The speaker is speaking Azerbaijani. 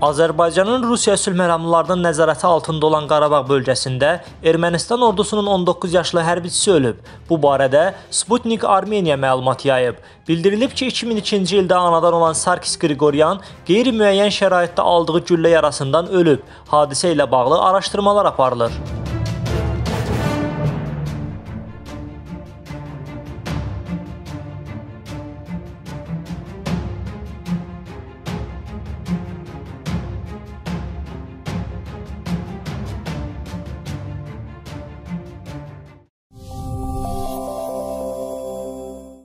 Azərbaycanın Rusiya sülh məramlılarının nəzarəti altında olan Qarabağ bölgəsində Ermənistan ordusunun 19 yaşlı hərbiçisi ölüb. Bu barədə Sputnik Armeniya məlumat yayıb. Bildirilib ki, 2002-ci ildə anadan olan Sarkis Qriqoryan qeyri-müəyyən şəraitdə aldığı güllə yarasından ölüb. Hadisə ilə bağlı araşdırmalar aparılır.